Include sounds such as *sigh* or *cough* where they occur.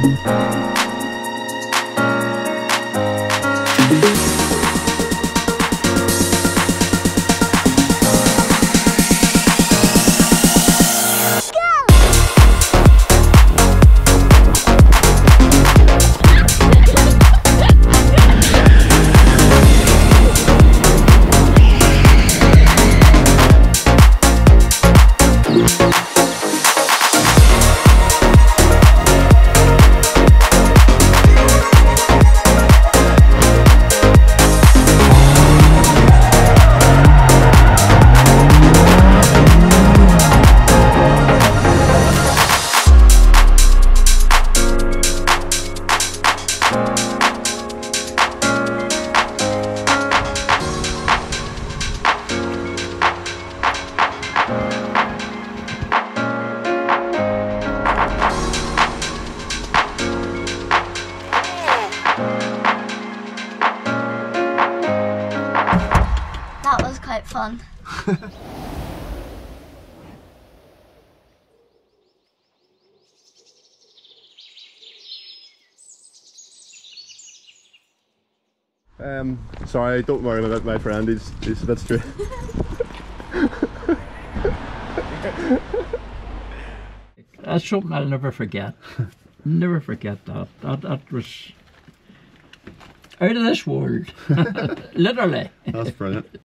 That quite fun. Um, sorry, don't worry about my friend. He's he's a bit straight. *laughs* That's something I'll never forget. *laughs* never forget that. That that was out of this world. *laughs* Literally. That's brilliant.